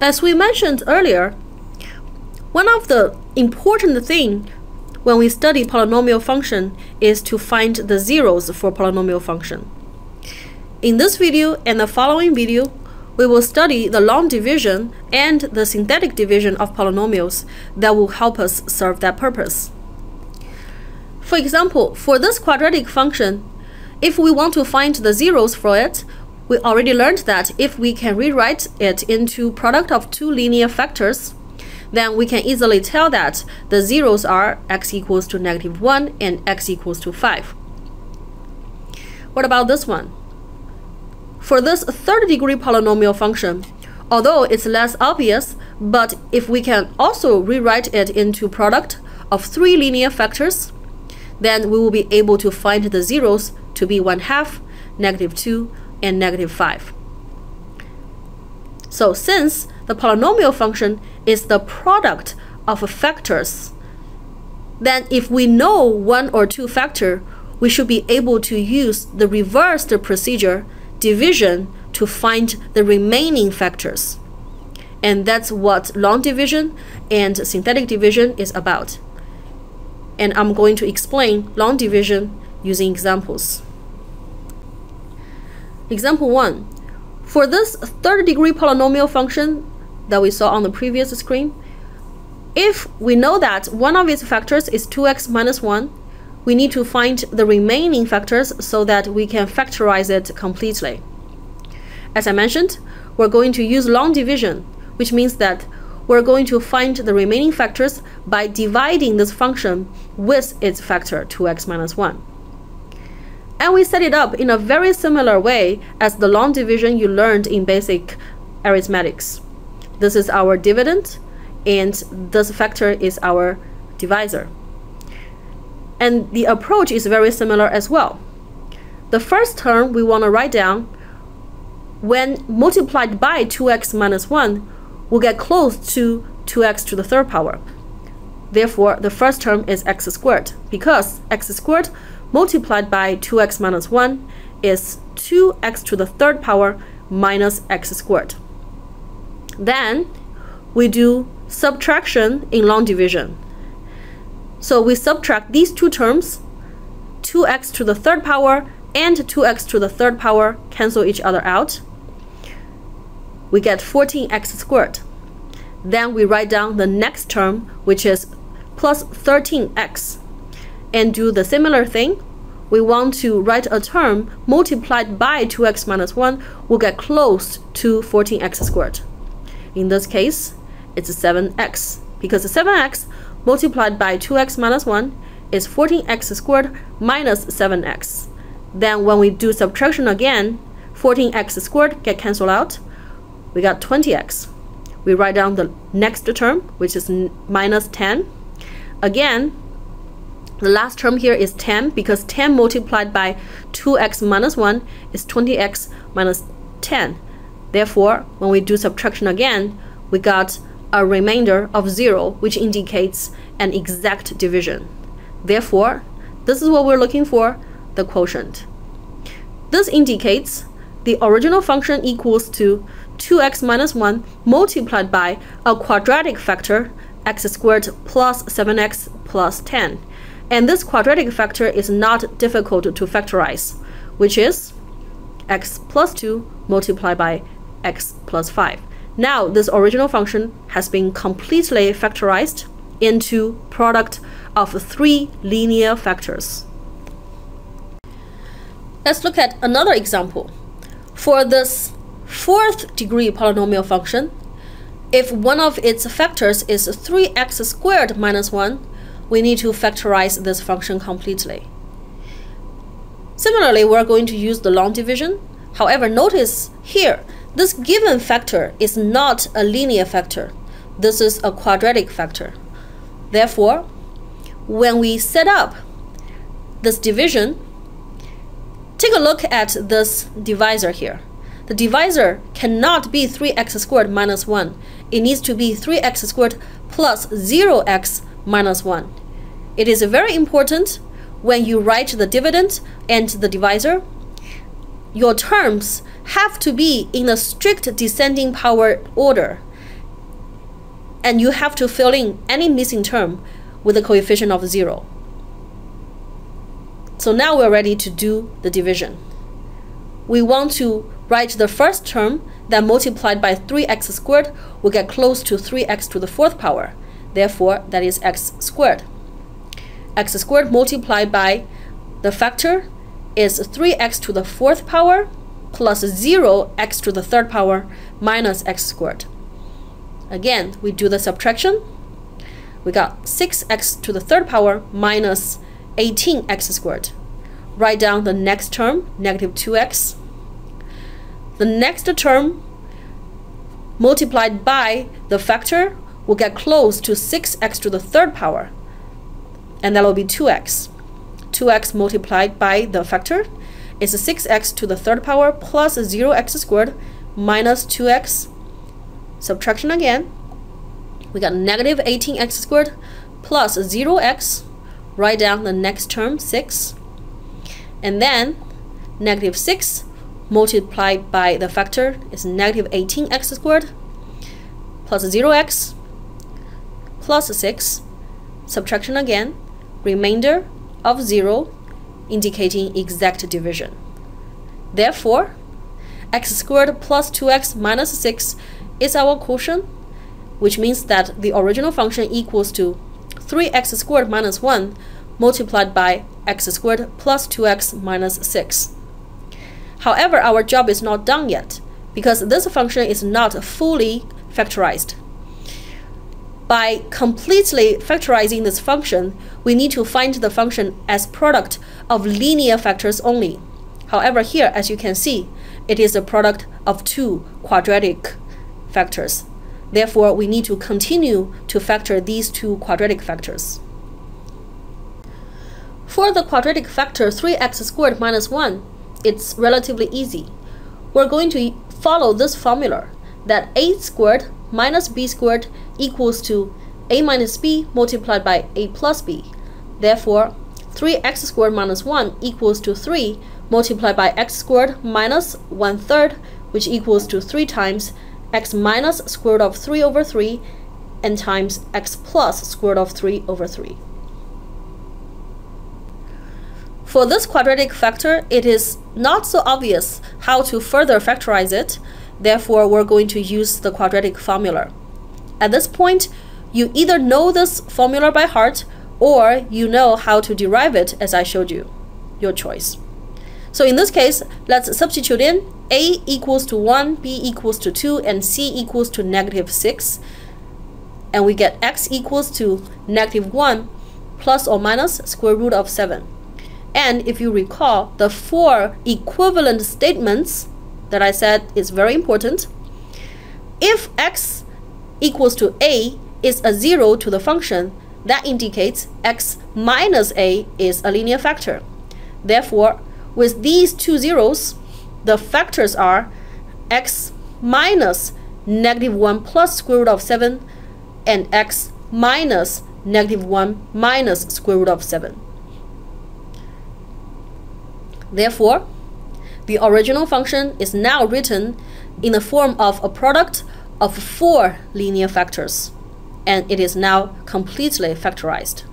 As we mentioned earlier, one of the important thing when we study polynomial function is to find the zeros for polynomial function. In this video and the following video, we will study the long division and the synthetic division of polynomials that will help us serve that purpose. For example, for this quadratic function, if we want to find the zeros for it, we already learned that if we can rewrite it into product of two linear factors, then we can easily tell that the zeros are x equals to negative 1 and x equals to 5. What about this one? For this third degree polynomial function, although it's less obvious, but if we can also rewrite it into product of three linear factors, then we will be able to find the zeros to be 1 half, negative 2, and negative 5. So since the polynomial function is the product of factors, then if we know one or two factor, we should be able to use the reversed procedure division to find the remaining factors. And that's what long division and synthetic division is about. And I'm going to explain long division using examples. Example 1. For this third degree polynomial function that we saw on the previous screen, if we know that one of its factors is 2x minus 1, we need to find the remaining factors so that we can factorize it completely. As I mentioned, we're going to use long division, which means that we're going to find the remaining factors by dividing this function with its factor 2x minus 1. And we set it up in a very similar way as the long division you learned in basic arithmetics. This is our dividend, and this factor is our divisor. And the approach is very similar as well. The first term we want to write down, when multiplied by 2x minus 1, will get close to 2x to the third power. Therefore, the first term is x squared, because x squared multiplied by 2x minus 1 is 2x to the third power minus x squared. Then, we do subtraction in long division. So we subtract these two terms, 2x to the third power and 2x to the third power cancel each other out. We get 14x squared. Then we write down the next term, which is plus 13x. And do the similar thing. We want to write a term multiplied by 2x minus 1 will get close to 14x squared. In this case, it's 7x because 7x multiplied by 2x minus 1 is 14x squared minus 7x. Then when we do subtraction again, 14x squared get cancelled out. We got 20x. We write down the next term, which is minus 10. Again, the last term here is 10 because 10 multiplied by 2x minus 1 is 20x minus 10. Therefore, when we do subtraction again, we got a remainder of 0, which indicates an exact division. Therefore, this is what we're looking for, the quotient. This indicates the original function equals to 2x minus 1 multiplied by a quadratic factor x squared plus 7x plus 10. And this quadratic factor is not difficult to factorize, which is x plus 2 multiplied by x plus 5. Now this original function has been completely factorized into product of three linear factors. Let's look at another example. For this fourth degree polynomial function, if one of its factors is 3x squared minus 1, we need to factorize this function completely. Similarly, we're going to use the long division. However, notice here this given factor is not a linear factor. This is a quadratic factor. Therefore, when we set up this division, take a look at this divisor here. The divisor cannot be 3x squared minus 1. It needs to be 3x squared plus 0x minus 1. It is very important when you write the dividend and the divisor, your terms have to be in a strict descending power order. and you have to fill in any missing term with a coefficient of 0. So now we're ready to do the division. We want to write the first term that multiplied by 3x squared will get close to 3x to the fourth power. Therefore, that is x squared. x squared multiplied by the factor is 3x to the fourth power plus 0x to the third power minus x squared. Again, we do the subtraction. We got 6x to the third power minus 18x squared. Write down the next term, negative 2x. The next term multiplied by the factor will get close to 6x to the third power, and that will be 2x. 2x multiplied by the factor is 6x to the third power plus 0x squared minus 2x. Subtraction again. We got negative 18x squared plus 0x. Write down the next term, 6. And then negative 6 multiplied by the factor is negative 18x squared plus 0x plus 6. Subtraction again. Remainder of 0 indicating exact division. Therefore, x squared plus 2x minus 6 is our quotient, which means that the original function equals to 3x squared minus 1 multiplied by x squared plus 2x minus 6. However, our job is not done yet, because this function is not fully factorized. By completely factorizing this function, we need to find the function as product of linear factors only. However, here, as you can see, it is a product of two quadratic factors. Therefore, we need to continue to factor these two quadratic factors. For the quadratic factor 3x squared minus 1, it's relatively easy. We're going to follow this formula that a squared minus b squared equals to a minus b multiplied by a plus b. Therefore, 3x squared minus 1 equals to 3 multiplied by x squared minus 1 third, which equals to 3 times x minus square root of 3 over 3 and times x plus square root of 3 over 3. For this quadratic factor, it is not so obvious how to further factorize it, Therefore, we're going to use the quadratic formula. At this point, you either know this formula by heart or you know how to derive it as I showed you. Your choice. So in this case, let's substitute in a equals to 1, b equals to 2, and c equals to negative 6. And we get x equals to negative 1 plus or minus square root of 7. And if you recall, the four equivalent statements that I said is very important. If x equals to a is a zero to the function, that indicates x minus a is a linear factor. Therefore, with these two zeros, the factors are x minus negative 1 plus square root of 7 and x minus negative 1 minus square root of 7. Therefore, the original function is now written in the form of a product of four linear factors, and it is now completely factorized.